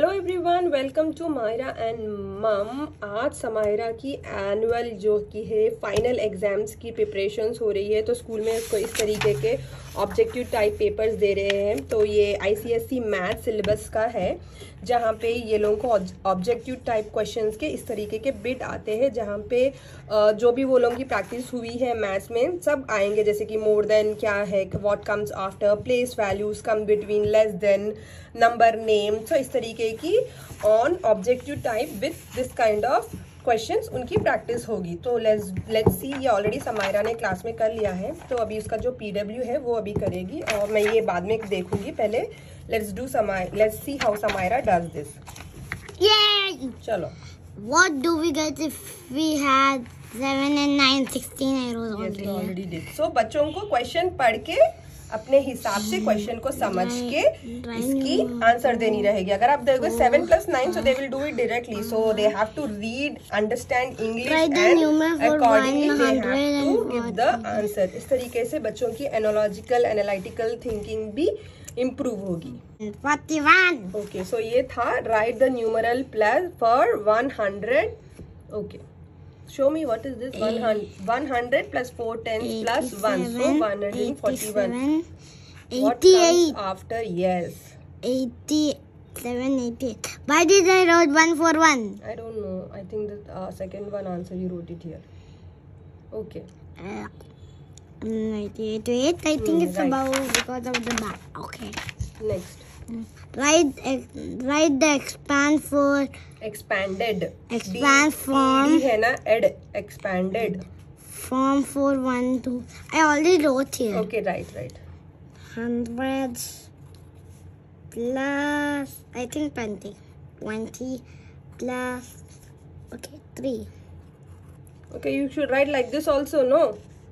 Hello everyone welcome to Myra and mum आज समायरा की annual जो की है फाइनल एग्ज़ाम्स की प्रिपरेशंस हो रही है तो स्कूल में उसको इस तरीके के ऑब्जेक्टिव टाइप पेपर्स दे रहे हैं। तो ये आईसीएससी मैथ सिलेबस का है। जहाँ पे ये लोगों को ऑब्जेक्टिव टाइप क्वेश्चंस के इस तरीके के बिट आते हैं, जहाँ पे जो भी वो लोगों की प्रैक्टिस हुई है मैथ्स में, सब आएँगे, जैसे कि मोर देन क्या है what comes after place values come between less than number name so इस तरीके की on objective type with this kind of questions उनकी प्रैक्टिस होगी। तो लेट्स लेट्स सी ये ऑलरेडी समायरा ने क्लास में कर लिया है। तो अभी उसका जो पीडब्ल्यू है वो अभी करेगी। और मैं ये बाद में देखूँगी। पहले लेट्स डू समाय let's see how Samaira does this चलो। What do we get if we had 7 and 9, 16 arrows yes only? already did. So बच्चों को क्वेश्चन पढ़ के अपने हिसाब से क्वेश्चन को समझ के इसकी आंसर देनी रहेगी। अगर आप देखोगे seven plus nine so they will do it directly so they have to read understand English and accordingly they have to give the answer इस तरीके से बच्चों की एनोलॉजिकल एनालिटिकल थिंकिंग भी इम्प्रूव होगी। ओके सो ये था right the numeral plus four 100 okay show me what is this 100 100 plus 4 tens plus 1 so 141 what 88, comes after yes 87, 88. Why did I write 141? i don't know i think the uh, second one answer you wrote it here okay Uh, 88, I think Hmm, it's right. about because of the back. Okay. next Write, ex- write the expand for expanded Expand D- form. ED है ना ed expanded form for 1, 2. I already wrote here. okay right right hundreds plus I think 20 20 plus okay 3 okay you should write like this also no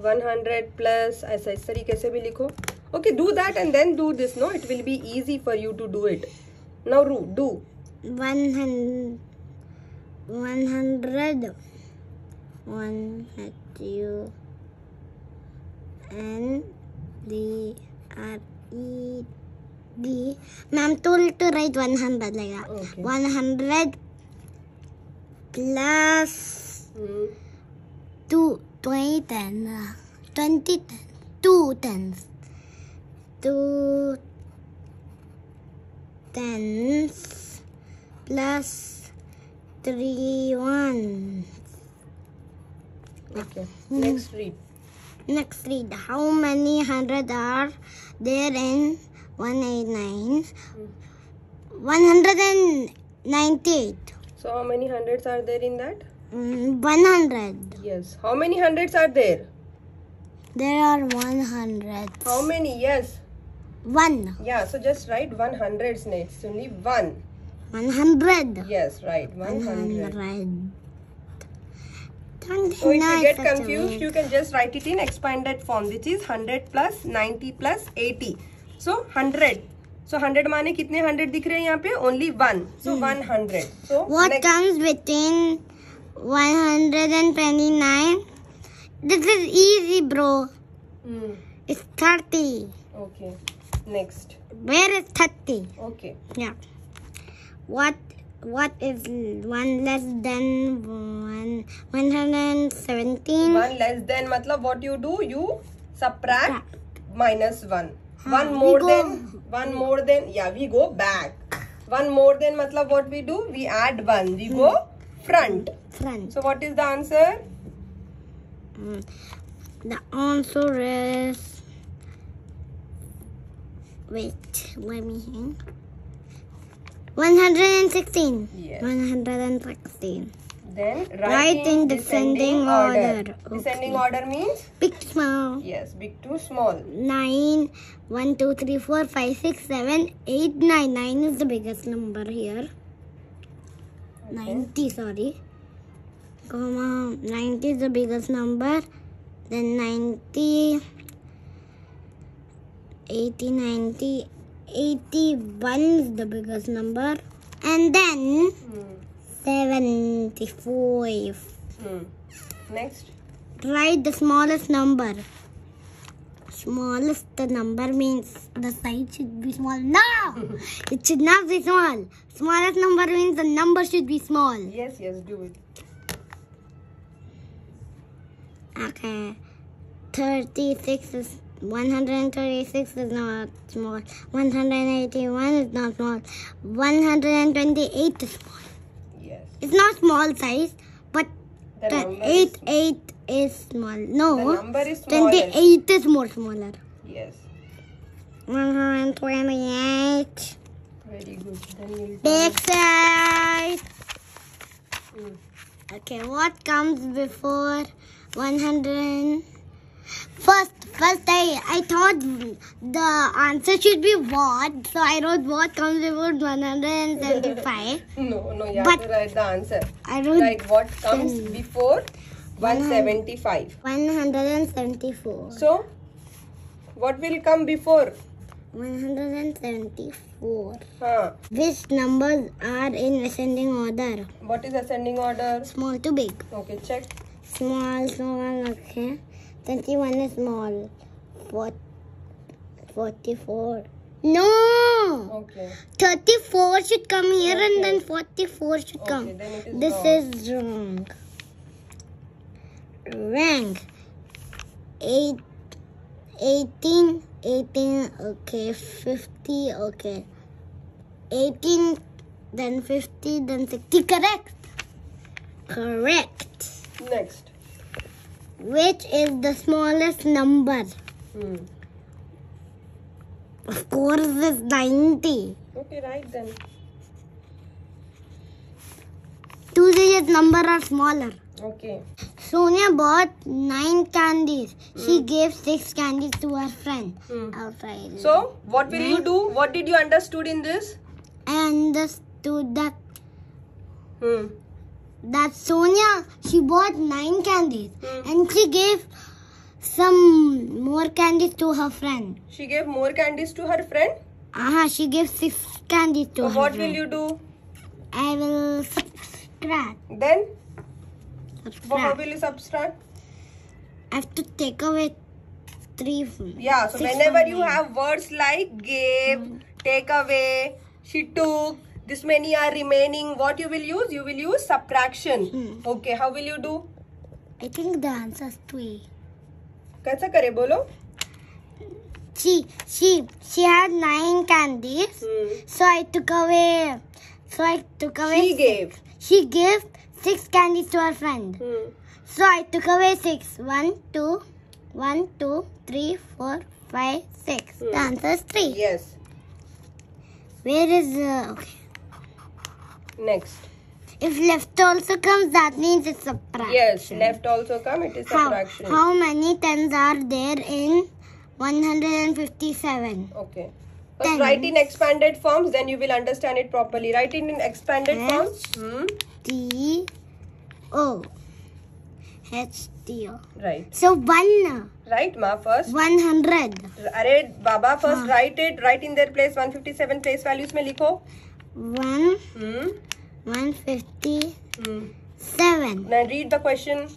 100 plus ऐसा इस तरीके से भी लिखो okay do that and then do this. No it will be easy for you to do it. Now ru do. 100 100 1 you and the R E D. Ma'am told to write 100 like that. Okay. 100 plus Hmm. two, 20 ten, uh, 20 ten, two tens, two tens plus three ones. okay next read Next read, how many hundred are there in 189? 198. so how many hundreds are there in that Mm, 100. yes how many hundreds are there There are 100. how many yes 1. yeah so just write 100s next only one 100. yes right 100 100. Don't So if know you get such a confused, way. you can just write it in expanded form, which is 100 plus 90 plus 80. So 100. So 100 माने कितने 100 दिख रहे हैं यहाँ पे? Only one. So 100. So What next, comes between 129? This is easy, bro. Hmm, It's 30. okay. Next. Where is 30? Okay. Yeah. What what is 1 less than 1 117? 1 less than matlab what you do? You subtract yeah. minus 1. Huh. 1 more go, than 1 more than yeah we go back. 1 more than matlab what we do? We add 1. We hmm. go front. Front. So what is the answer? Hmm. The answer is Wait, let me think. 116. Yes. 116. Then Write in descending order. Descending Okay. order means Big, small. yes, big to small. 9. 1, 2, 3, 4, 5, 6, 7, 8, 9. 9 is the biggest number here. 90, sorry. Comma, 90 is the biggest number. Then 90, 80, 90, 81 is the biggest number. And then Hmm. 75. Hmm. Next. Write the smallest number. smallest the number means the size should be small. No! it should not be small. Smallest number means the number should be small. Yes, yes, do it. Okay. 36 is 136 is not small. 181 is not small. 128 is small. Yes. It's not small size, but The the 8 is, 8 is small. the No. number is smaller. 28 is more smaller. Yes. 128. Very good. Then Big size. Mm. Okay, what comes before 100? First, first I, I thought the answer should be what, so I wrote what comes before 175. No, no, you have to write the answer. I wrote Write what comes Hmm. before 175. 174. So, what will come before? 174. Huh. Which numbers are in ascending order? What is ascending order? Small to big. Okay, check. Small, small, okay. 21 is small. Four, 44. No! Okay. 34 should come here and then 44 should come. Okay, is This wrong. is wrong. Wrong. Eight, 18, 18, okay. 50, okay. 18, then 50, then 60. Correct. Correct. Next. Which is the smallest number? Hmm. Of course, it's 90. Okay, right then. Two digit number are smaller. Okay. Sonia bought nine candies. She gave six candies to her friend. Hmm. Outside. So, what will you do? What did you understood in this? I understood that Hmm. That Sonia she bought nine candies Hmm. and she gave some more candies to her friend. She gave more candies to her friend. Aha, she gave six candies to So, her what friend. will you do? I will subtract. Then, how Subtract. will you subtract? I have to take away three. Yeah, so whenever you nine. have words like gave, take away, she took, this many are remaining. What you will use? You will use subtraction. Hmm. okay how will you do? I think the answer is 3 kaisa kare bolo? She she she had nine candies. Hmm. so i took away so i took away she six. gave. She gave six candies to her friend. Hmm. so i took away six. One two one two three four five six. Hmm. the answer is three. Yes. Where is uh, okay. Next. If left also comes, that means it's subtraction. Yes, left also come, it is subtraction. How many tens are there in 157? Okay. Write in expanded forms, then you will understand it properly. Write in expanded forms. Hmm. T O. H T O. Right. So one. Right, ma first. 100. Arey Baba first write it. Write in their place 157 place values. Mein likho one Hmm. one fifty Hmm. Now read the question.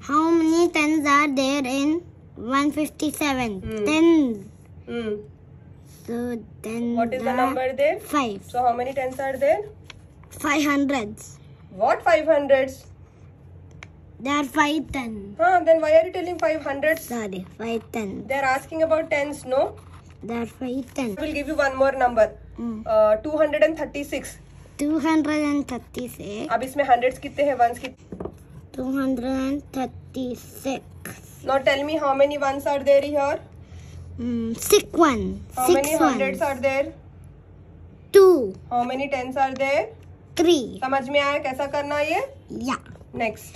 How many tens are there in one fifty seven? Hmm. Ten. Hmm. So then What is the number there? Five. So how many tens are there? Five hundreds. What 500s? There are five tens. Huh, then why are you telling 500s? Sorry, five tens. They are asking about tens, no? There are five tens. I will give you one more number. Two hundred and thirty six two hundred and thirty six अब इसमें hundred कितने हैं ones कितने two hundred and thirty six not tell me how many ones are here one how many hundred are there two how many tens are three समझ में आया कैसा करना ये? या next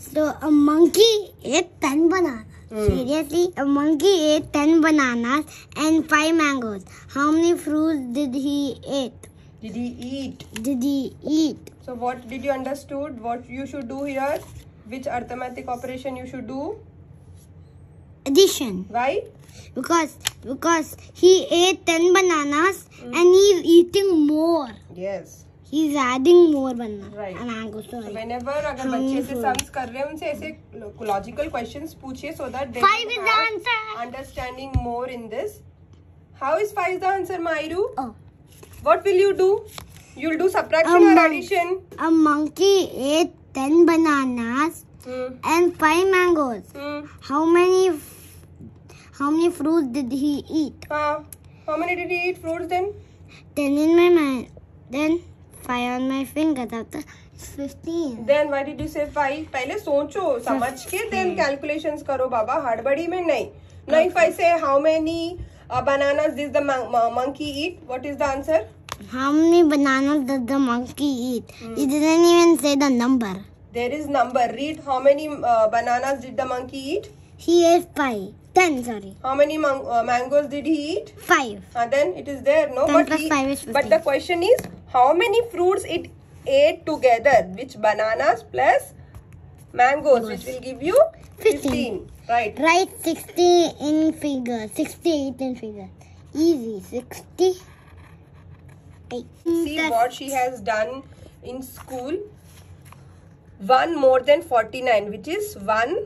so monkey ate ten banana. Hmm. Seriously, a monkey ate ten bananas and five mangoes. How many fruits did he eat? Did he eat? Did he eat? So what did you understood? What you should do here? Which arithmetic operation you should do? Addition. Why? Because because he ate ten bananas Hmm. and he's eating more. Yes. He eating more बनना। Whenever अगर बच्चे से sums कर रहे हैं उनसे ऐसे logical questions पूछिए so that they five is the answer understanding more in this how is five the answer मायरू what will you do you will do subtraction or addition a monkey ate 10 bananas hmm. and 5 mangoes. Hmm. how many how many fruits did he eat? Uh, how many did he eat fruits then? Ten in my mind. Then five on my finger. That the fifteen. Then why did you say five? पहले सोचो समझ के then calculations करो बाबा हड़बड़ी में नहीं Now if I say how many uh, bananas does the mon monkey eat? What is the answer? How many bananas does the monkey eat? Hmm. It didn't even say the number. There is number. Read how many uh, bananas did the monkey eat? He ate five. Ten, sorry. How many man uh, mangoes did he eat? Five. And uh, then it is there, no? Ten but plus he, five is 15. But the question is, how many fruits it ate together which bananas plus mangoes which will give you 15, 15. right Write 60 in figure. 68 in figure. Easy. 60. Eight. see That's- what she has done in school 1 more than 49 which is 1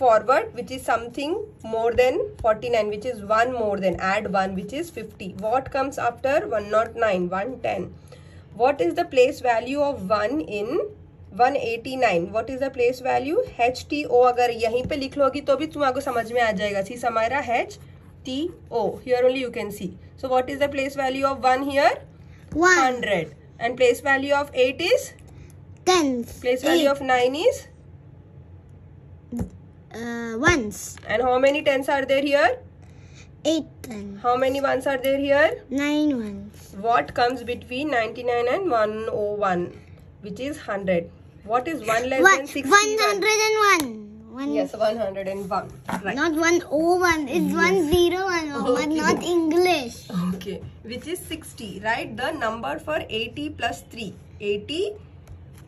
forward which is something more than 49 which is 1 more than add 1 which is 50 what comes after? 109 110 what is the place value of 1 in 189 what is the place value? Hto agar yahi pe likh loge to bhi tumhe see samaira h t o. Here only you can see. So what is the place value of 1 here? 100 and place value of 8 is? 10 place value of 9 is? Uh, ones. and how many tens are there here 8 ten. how many ones are there here Nine ones. what comes between 99 and 101 which is 100 what is 1 less One, than 61 101. One, yes 101 right Not 101. It's 101. Oh, but Okay. not English. okay which is 60 right the number for 80 plus 3 80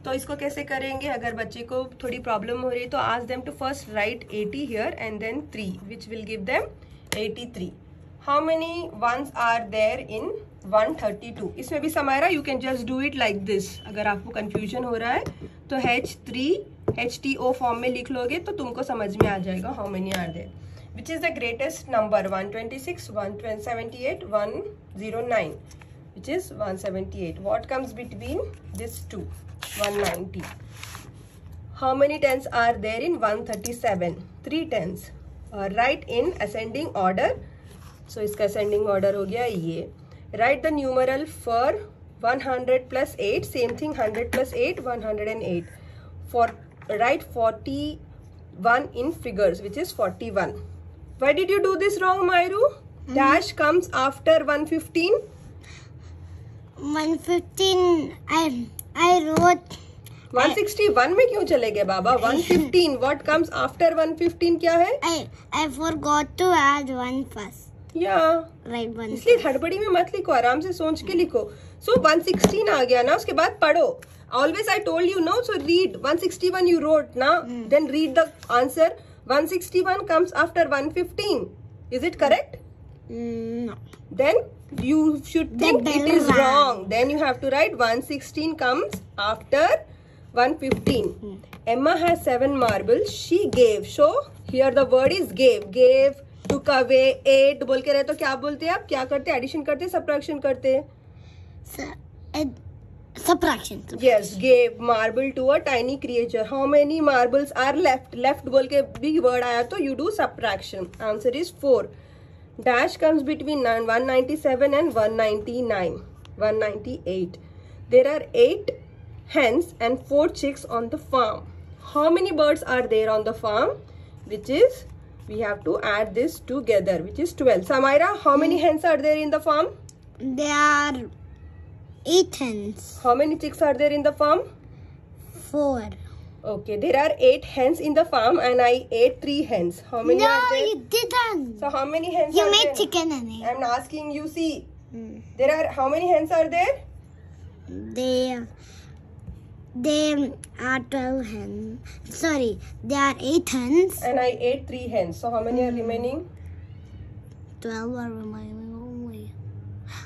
तो इसको कैसे करेंगे? अगर बच्चे को थोड़ी problem हो रही है तो आज them to first write 80 here and then 3 which will give them 83 how many ones are there in 132 इसमें भी Samaira you can just do it like this अगर आपको कंफ्यूजन हो रहा है तो H three H T O form में लिख लोगे तो तुमको समझ में आ जाएगा how many are there which is the greatest number? 126 178 109 which is 178 what comes between this two? 190 how many tens are there in 137 three tens uh, write in ascending order. So its ascending order ho gaya ye. Write the numeral for 100 plus 8 same thing 100 plus 8 108 for write 41 in figures which is 41 why did you do this wrong myru mm -hmm. dash comes after 115 115 में क्यों चले गए बाबा? 115 what comes after 115 क्या है? I I forgot to add one first. इसलिए हड़बड़ी में मत लिखो आराम से सोच के लिखो। सो वन सिक्सटीन आ गया ना उसके बाद पढ़ो। Always I told you know so read 161 you wrote ना then read the answer 161 comes after 115 is it correct then you should The think it is rang. wrong then you have to write 116 comes after 115 emma has seven marbles she gave so here the word is gave gave took away ate बोल के रहे तो क्या बोलते हैं आप क्या करते हैं एडिशन करते हैं सब्ट्रैक्शन करते हैं subtraction. yes gave marble to a tiny creature how many marbles are left left बोल के भी word आया तो you do subtraction answer is 4 dash comes between 197 and 199 198 there are 8 hens and 4 chicks on the farm. How many birds are there on the farm? Which is we have to add this together which is 12 samaira how many hens are there in the farm? There are eight hens. how many chicks are there in the farm? Four. Okay, there are eight hens in the farm and I ate three hens. How many no, are there? No, you didn't. So how many hens you are made there? chicken and egg. I'm asking you, see. Mm. There are, how many hens are there? There, they are twelve hens. Sorry, there are eight hens. And I ate three hens. So how many are remaining? Twelve are remaining only.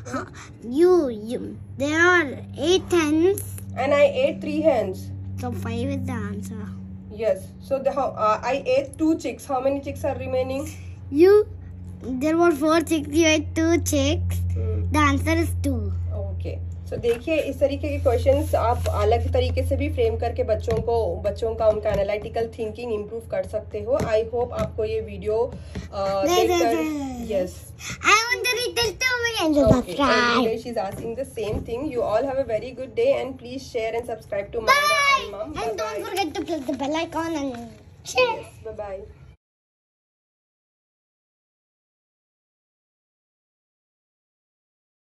Huh, You, you. There are eight hens, And I ate three hens. So five is the answer. Yes. So the how uh, I ate two chicks. How many chicks are remaining? You, there were four chicks. You ate two chicks. Hmm. The answer is two. तो देखिए इस तरीके के questions आप अलग तरीके से भी फ्रेम करके बच्चों को बच्चों का उनका एनालिटिकल थिंकिंग इम्प्रूव कर सकते हो। आई होप आपको ये video same thing you all have very good day and please share and subscribe to my and